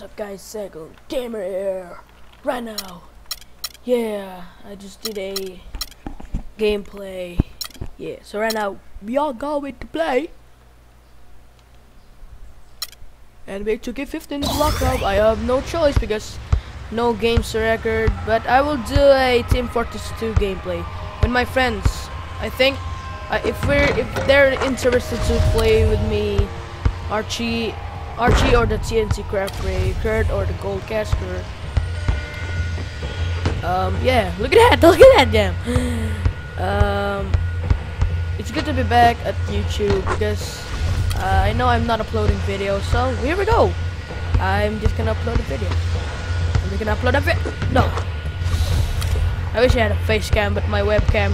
What's up guys, Sego Gamer here, right now. Yeah, I just did a gameplay. Yeah, so right now we are going to play. And we took a 15 block up. I have no choice because no games record. But I will do a Team Fortress 2 gameplay with my friends. I think uh, if we're if they're interested to play with me, Archie Archie or the TNT Craft Ray, Kurt or the Gold Caster. Um, yeah, look at that, look at that, damn. Um, it's good to be back at YouTube because uh, I know I'm not uploading videos, so here we go. I'm just gonna upload a video. I'm just gonna upload a video. No. I wish I had a face cam, but my webcam.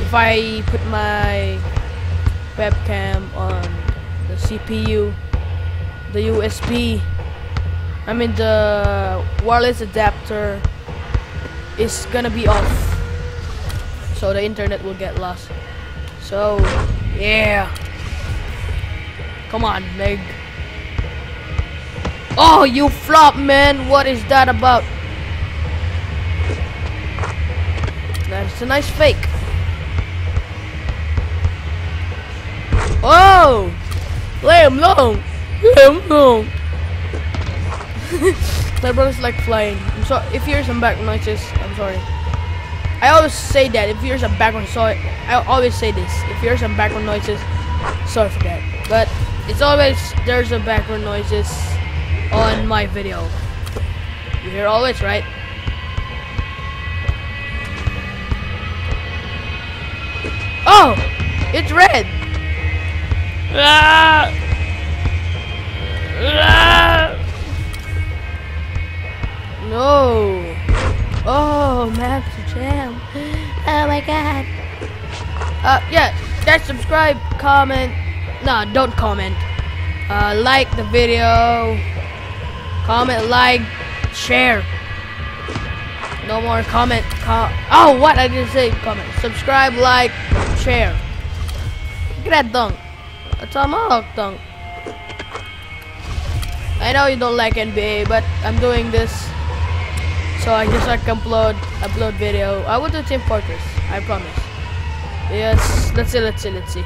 If I put my webcam on the CPU, the USB I mean the wireless adapter is gonna be off. So the internet will get lost. So yeah. Come on Meg. Oh you flop man. What is that about? That's a nice fake. Oh! Leave him no. My brother's like flying. I'm sorry if you hear some background noises. I'm sorry. I always say that if you hear some background sorry I always say this. If you hear some background noises, sorry for that. But it's always there's a background noises on my video. You hear always, right? Oh! It's red! Subscribe, comment. No, don't comment. Uh, like the video. Comment, like, share. No more comment. Com oh, what? I didn't say comment. Subscribe, like, share. Look at that dunk. A mohawk dunk. I know you don't like NBA, but I'm doing this so I guess I can upload upload video. I will do Team Fortress, I promise. Yes, let's see, let's see, let's see.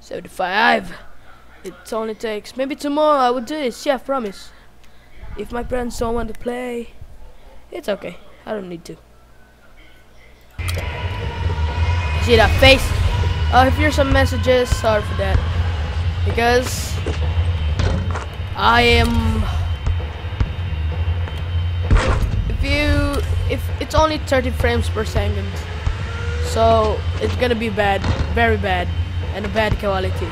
75. It only takes maybe tomorrow I will do this, yeah, I promise. If my friends don't want to play, it's okay. I don't need to. See that face? Uh, if you're some messages, sorry for that. Because I am if you if it's only 30 frames per second so it's gonna be bad very bad and a bad quality.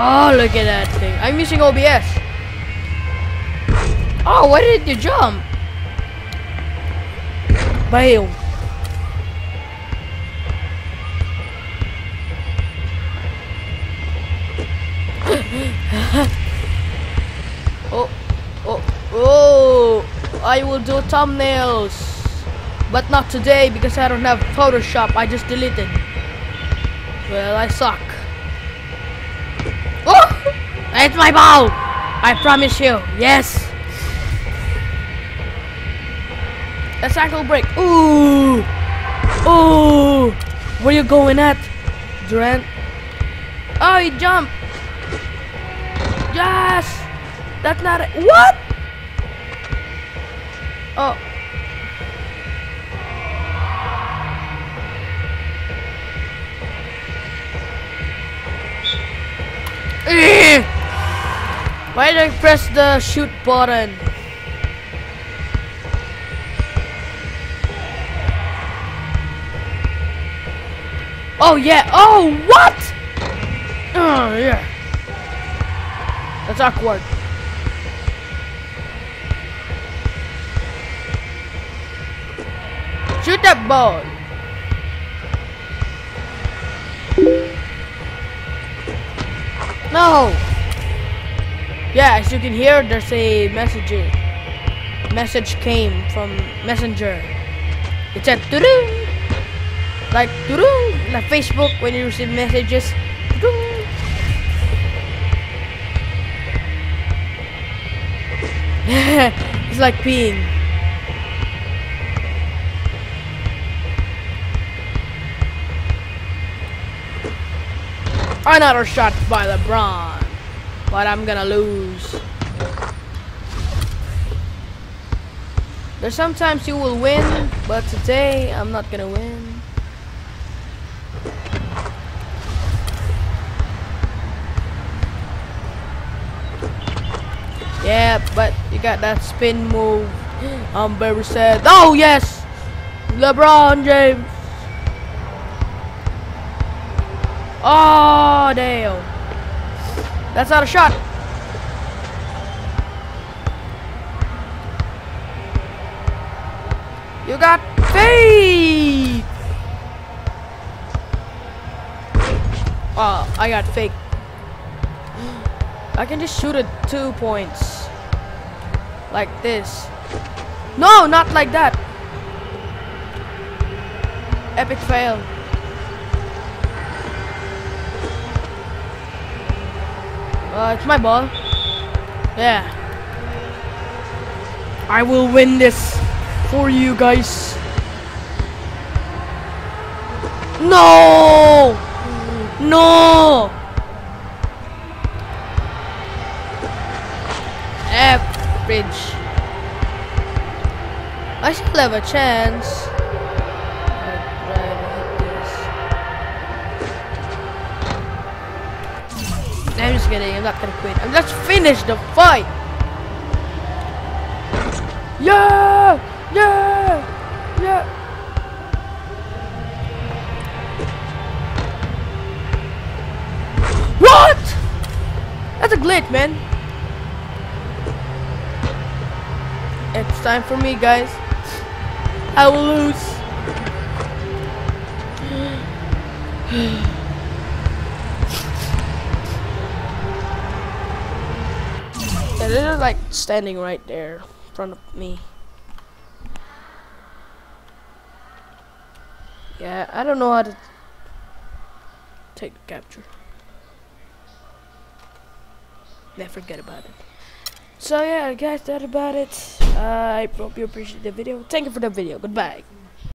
Oh look at that thing. I'm using OBS oh why did you jump? Bam oh, oh, oh! I will do thumbnails, but not today because I don't have Photoshop. I just deleted. Well, I suck. Oh! It's my ball! I promise you. Yes. That's ankle break. Ooh! Ooh! Where you going at, Durant? Oh, he jumped. Yes! That's not it. What? Oh. Eh. Why did I press the shoot button? Oh yeah. Oh, what? Oh yeah. That's awkward. Shoot that ball. No. Yeah, as you can hear, there's a message. Message came from Messenger. It said, Doo -doo! Like, doo-doo, like Facebook when you receive messages. doo-doo. it's like peeing. Another shot by LeBron. But I'm gonna lose. There's sometimes you will win, but today I'm not gonna win. Yeah, but you got that spin move. I'm very sad. Oh yes, LeBron James. Oh damn, that's not a shot. You got fake. Oh, I got fake. I can just shoot it two points. Like this. No, not like that. Epic fail. Uh, it's my ball. Yeah. I will win this for you guys. No! No! Average. I still have a chance. Kidding, I'm not gonna quit. I'm just finish the fight! Yeah! Yeah! Yeah! What? That's a glitch, man. It's time for me, guys. I will lose. they're like standing right there in front of me. Yeah, I don't know how to take the capture. Never forget about it. So yeah, guys, that about it. Uh, I hope you appreciate the video. Thank you for the video. Goodbye.